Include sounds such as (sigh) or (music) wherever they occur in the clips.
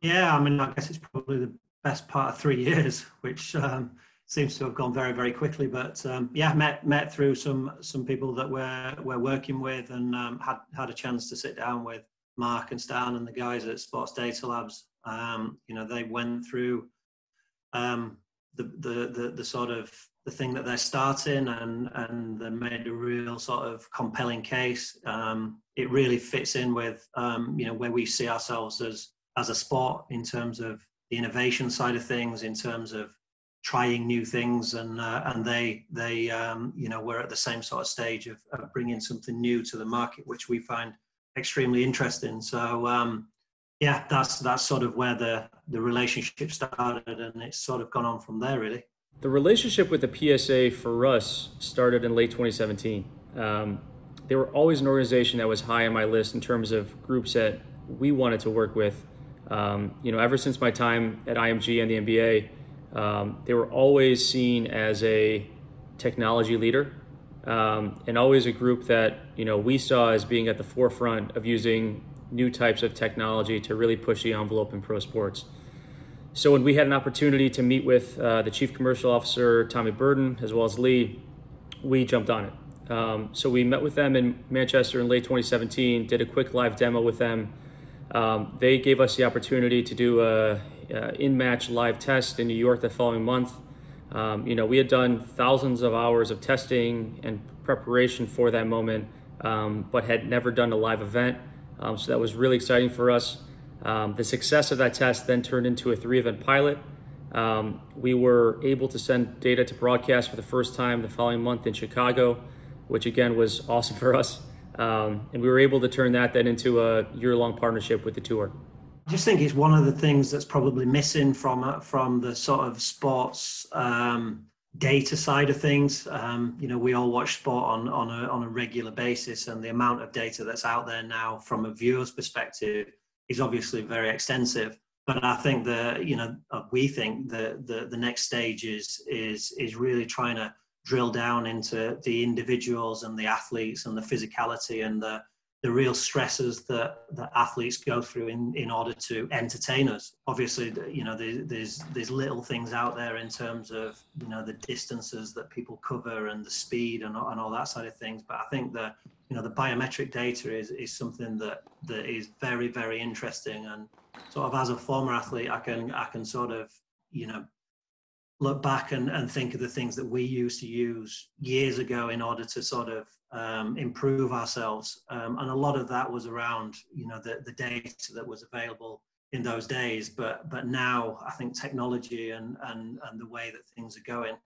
Yeah, I mean, I guess it's probably the best part of three (laughs) years, which um, seems to have gone very, very quickly. But um, yeah, met met through some some people that we're we're working with, and um, had had a chance to sit down with Mark and Stan and the guys at Sports Data Labs. Um, you know, they went through um, the, the the the sort of the thing that they're starting, and and they made a real sort of compelling case. Um, it really fits in with you know where we see ourselves as as a sport in terms of the innovation side of things, in terms of trying new things, and uh, and they they um, you know we're at the same sort of stage of, of, bringing something new to the market, which we find extremely interesting. So um, yeah, that's that's sort of where the the relationship started, and it's sort of gone on from there really. The relationship with the PSA for us started in late 2017. Um, they were always an organization that was high on my list in terms of groups that we wanted to work with um, you know, ever since my time at IMG and the NBA, um, they were always seen as a technology leader um, and always a group that you know we saw as being at the forefront of using new types of technology to really push the envelope in pro sports. So when we had an opportunity to meet with uh, the chief commercial officer Tommy Berden as well as Lee, we jumped on it. Um, so we met with them in Manchester in late 2017, did a quick live demo with them. Um, they gave us the opportunity to do a, a, in-match live test in New York the following month. Um, you know, we had done thousands of hours of testing and preparation for that moment, um, but had never done a live event. Um, so that was really exciting for us. Um, the success of that test then turned into a three-event pilot. Um, we were able to send data to broadcast for the first time the following month in Chicago, which again was awesome (laughs) for us. Um, and we were able to turn that then into a year-long partnership with the tour. I just think it's one of the things that's probably missing from uh, from the sort of sports um, data side of things. Um, you know, we all watch sport on on a on a regular basis, and the amount of data that's out there now from a viewer's perspective is obviously very extensive. But I think the you know uh, we think the the the next stage is is is really trying to drill down into the individuals and the athletes and the physicality and the the real stresses that that athletes go through in in order to entertain us. Obviously you know there's there's little things out there in terms of you know the distances that people cover and the speed and, and all that side of things but i think that you know the biometric data is is something that that is very very interesting. And sort of as a former athlete i can i can sort of you know look back and, and think of the things that we used to use years ago in order to sort of um, improve ourselves. Um, and a lot of that was around, you know, the, the data that was available in those days. But but now I think technology and, and, and the way that things are going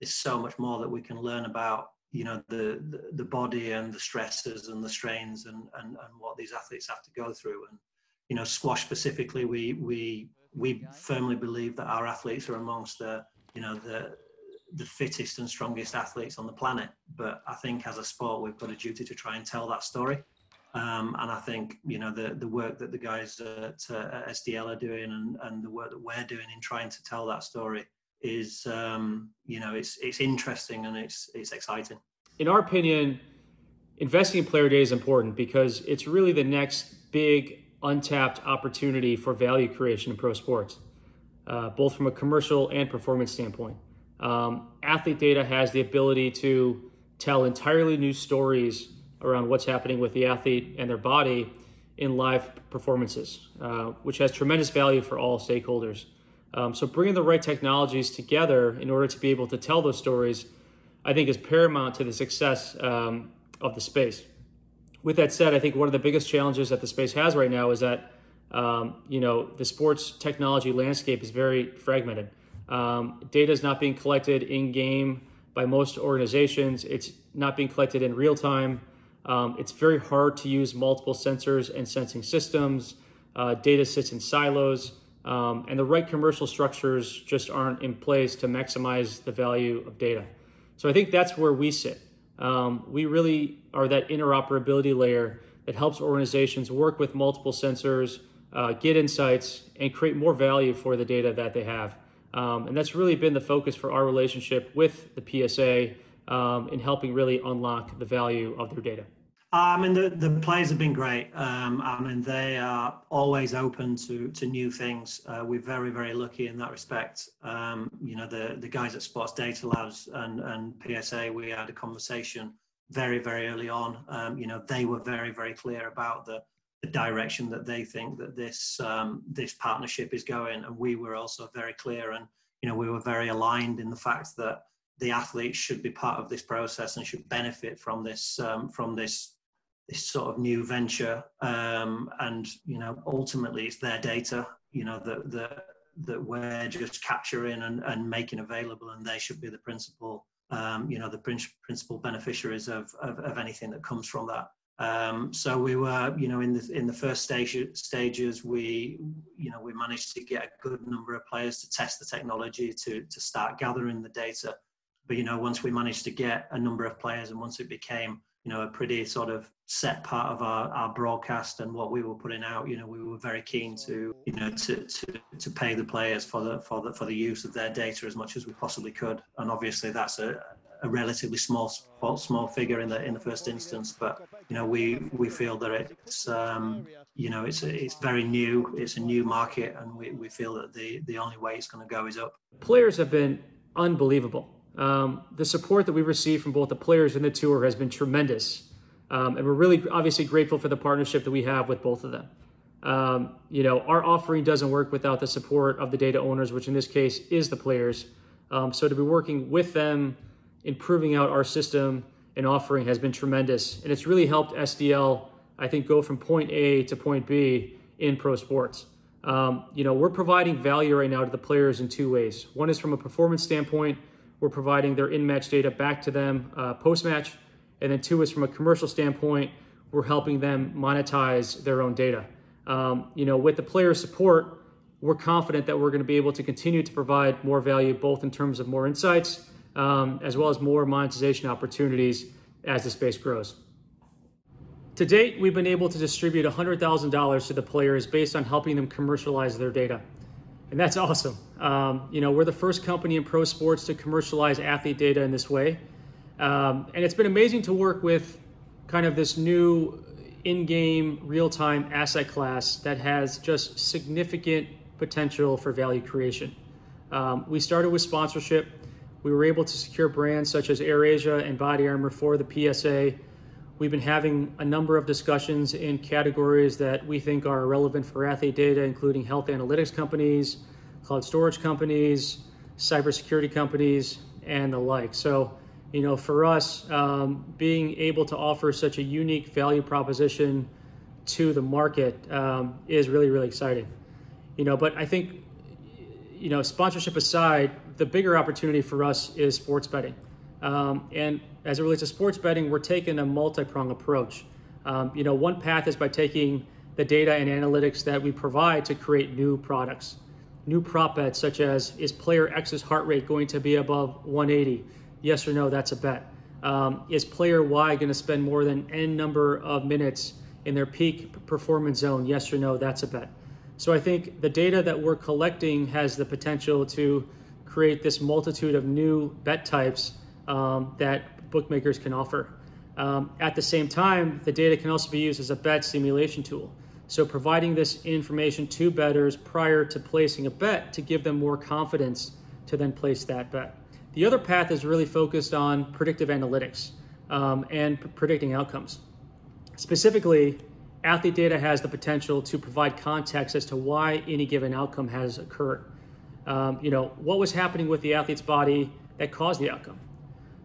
is so much more that we can learn about, you know, the, the, the body and the stresses and the strains and, and, and what these athletes have to go through. And, you know, squash specifically, we, we we firmly believe that our athletes are amongst the you know the the fittest and strongest athletes on the planet. But I think as a sport, we've got a duty to try and tell that story. Um, and I think you know the the work that the guys at, uh, SDL are doing and, and the work that we're doing in trying to tell that story is um, you know it's it's interesting and it's it's exciting. In our opinion, investing in player day is important because it's really the next big untapped opportunity for value creation in pro sports, uh, both from a commercial and performance standpoint. Um, athlete data has the ability to tell entirely new stories around what's happening with the athlete and their body in live performances, uh, which has tremendous value for all stakeholders. Um, so, bringing the right technologies together in order to be able to tell those stories, I think, is paramount to the success um, of the space with that said, I think one of the biggest challenges that the space has right now is that um, you know the sports technology landscape is very fragmented. Um, data is not being collected in game by most organizations. It's not being collected in real time. Um, it's very hard to use multiple sensors and sensing systems. Uh, data sits in silos, um, and the right commercial structures just aren't in place to maximize the value of data. So I think that's where we sit. Um, we really are that interoperability layer that helps organizations work with multiple sensors, uh, get insights, and create more value for the data that they have. Um, and that's really been the focus for our relationship with the PSA um, in helping really unlock the value of their data. I mean, the, the players have been great. Um, I mean, they are always open to to new things. Uh, we're very, very lucky in that respect. Um, you know, the the guys at Sports Data Labs and and PSA, we had a conversation very, very early on. Um, you know, they were very, very clear about the the direction that they think that this um, this partnership is going, and we were also very clear and you know we were very aligned in the fact that the athletes should be part of this process and should benefit from this um, from this this sort of new venture um, and you know ultimately it's their data you know that that that we're just capturing and, and making available and they should be the principal um, you know the principal beneficiaries of, of, of anything that comes from that. Um, so we were you know in the in the first stage stages we you know we managed to get a good number of players to test the technology to to start gathering the data. But you know once we managed to get a number of players and once it became you know a pretty sort of set part of our, our broadcast and what we were putting out. You know we were very keen to you know to, to to pay the players for the for the for the use of their data as much as we possibly could. And obviously that's a a relatively small small figure in the in the first instance but you know we we feel that it's um, you know it's it's very new it's a new market and we, we feel that the the only way it's going to go is up. Players have been unbelievable um, the support that we've received from both the players and the tour has been tremendous. Um, and we're really obviously grateful for the partnership that we have with both of them. Um, you know, our offering doesn't work without the support of the data owners, which in this case is the players. Um, so to be working with them, improving out our system and offering has been tremendous. And it's really helped SDL, I think, go from point A to point B in pro sports. Um, you know, we're providing value right now to the players in two ways. One is from a performance standpoint, we're providing their in-match data back to them uh, post-match. And then two is from a commercial standpoint, we're helping them monetize their own data. Um, you know, with the player support, we're confident that we're going to be able to continue to provide more value, both in terms of more insights, um, as well as more monetization opportunities as the space grows. To date, we've been able to distribute $100,000 to the players based on helping them commercialize their data and that's awesome. Um, you know, we're the first company in pro sports to commercialize athlete data in this way, um, and it's been amazing to work with kind of this new in-game real-time asset class that has just significant potential for value creation. Um, we started with sponsorship. We were able to secure brands such as AirAsia and Body Armor for the PSA We've been having a number of discussions in categories that we think are relevant for athlete data, including health analytics companies, cloud storage companies, cybersecurity companies, and the like. So, you know, for us, um, being able to offer such a unique value proposition to the market um, is really, really exciting. You know, but I think, you know, sponsorship aside, the bigger opportunity for us is sports betting. Um, and as it relates to sports betting, we're taking a multi-pronged approach. Um, you know, one path is by taking the data and analytics that we provide to create new products, new prop bets such as is player X's heart rate going to be above 180? Yes or no, that's a bet. Um, is player Y going to spend more than n number of minutes in their peak performance zone? Yes or no, that's a bet. So I think the data that we're collecting has the potential to create this multitude of new bet types um, that bookmakers can offer. Um, at the same time, the data can also be used as a bet simulation tool. So providing this information to bettors prior to placing a bet to give them more confidence to then place that bet. The other path is really focused on predictive analytics um, and p- predicting outcomes. Specifically, athlete data has the potential to provide context as to why any given outcome has occurred. Um, you know, what was happening with the athlete's body that caused the outcome?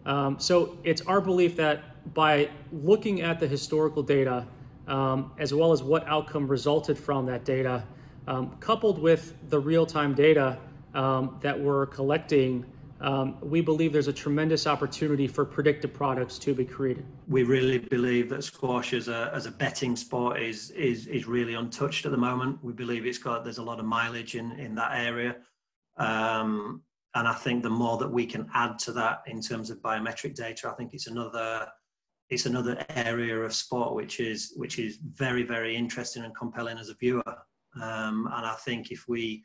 Um, so it's our belief that by looking at the historical data, um, as well as what outcome resulted from that data, um, coupled with the real-time data um, that we're collecting, um, we believe there's a tremendous opportunity for predictive products to be created. We really believe that squash as a, as a betting sport is, is, is really untouched at the moment. We believe it's got, there's a lot of mileage in, in that area. Um, and I think the more that we can add to that in terms of biometric data, I think it's another it's another area of sport which is which is very very interesting and compelling as a viewer. Um, and I think if we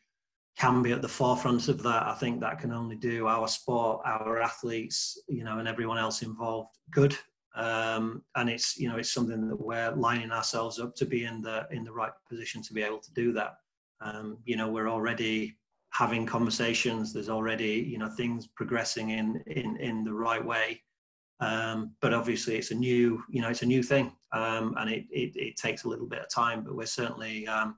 can be at the forefront of that, I think that can only do our sport, our athletes, you know, and everyone else involved good. um, and it's you know it's something that we're lining ourselves up to be in the in the right position to be able to do that. Um, you know, we're already having conversations. There's already you know things progressing in in in the right way. Um, but obviously, it's a new you know it's a new thing, um, and it, it, it takes a little bit of time. But we're certainly um,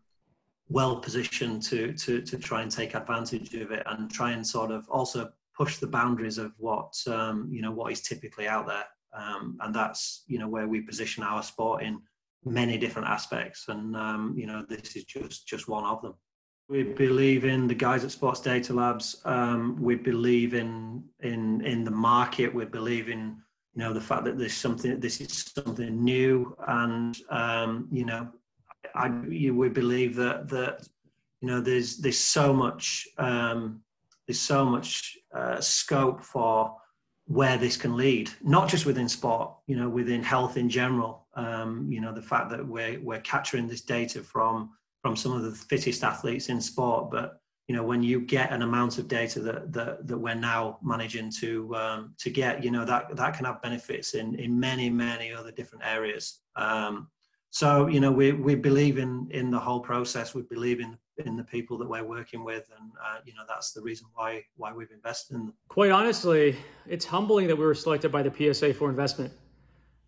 well positioned to to to try and take advantage of it and try and sort of also push the boundaries of what um, you know what is typically out there um, and that's you know where we position our sport in many different aspects and um, you know this is just just one of them we believe in the guys at sports data labs. Um, we believe in in in the market. We believe in you know the fact that there's something this is something new. And um, you know I, we believe that that you know there's there's so much um, there's so much uh, scope for where this can lead, not just within sport, you know, within health in general. Um, you know, the fact that we're we're capturing this data from from some of the fittest athletes in sport, but you know, when you get an amount of data that that, that we're now managing to um, to get, you know, that that can have benefits in in many many other different areas. Um, so you know, we we believe in in the whole process. We believe in in the people that we're working with, and uh, you know that's the reason why why we've invested in them. Quite honestly, it's humbling that we were selected by the PSA for investment.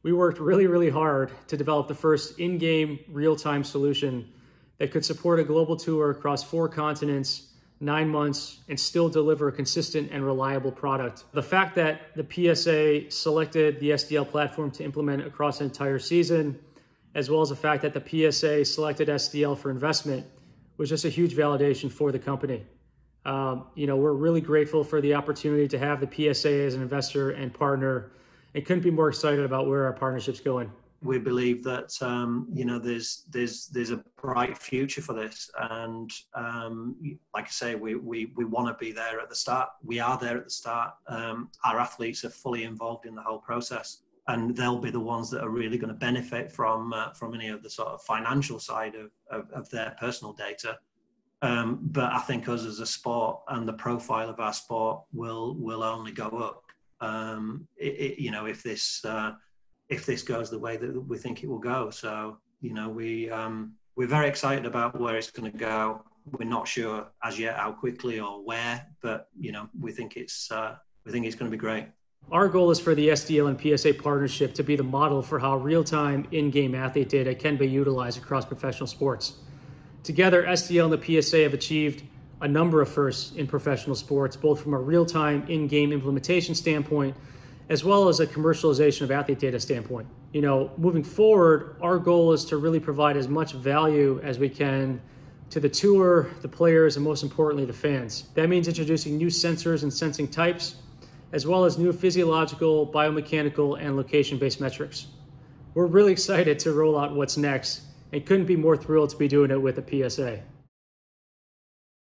We worked really really hard to develop the first in-game real-time solution that could support a global tour across four continents. Nine months and still deliver a consistent and reliable product. The fact that the PSA selected the SDL platform to implement across an entire season, as well as the fact that the PSA selected SDL for investment, was just a huge validation for the company. Um, you know, we're really grateful for the opportunity to have the PSA as an investor and partner, and couldn't be more excited about where our partnership's going. We believe that um, you know there's there's there's a bright future for this, and um, like I say, we we we want to be there at the start. We are there at the start. Um, our athletes are fully involved in the whole process and they'll be the ones that are really going to benefit from uh, from any of the sort of financial side of, of, of their personal data. Um, but I think us as a sport and the profile of our sport will will only go up. Um, it, it, you know, if this uh, if this goes the way that we think it will go. So you know, we um, we're very excited about where it's going to go. We're not sure as yet how quickly or where, but you know, we think it's uh, we think it's going to be great. Our goal is for the SDL and PSA partnership to be the model for how real time in game athlete data can be utilized across professional sports. Together, SDL and the PSA have achieved a number of firsts in professional sports, both from a real time in game implementation standpoint as well as a commercialization of athlete data standpoint. You know, moving forward, our goal is to really provide as much value as we can to the tour, the players, and most importantly, the fans. That means introducing new sensors and sensing types as well as new physiological, biomechanical, and location based metrics. We're really excited to roll out what's next and couldn't be more thrilled to be doing it with a PSA.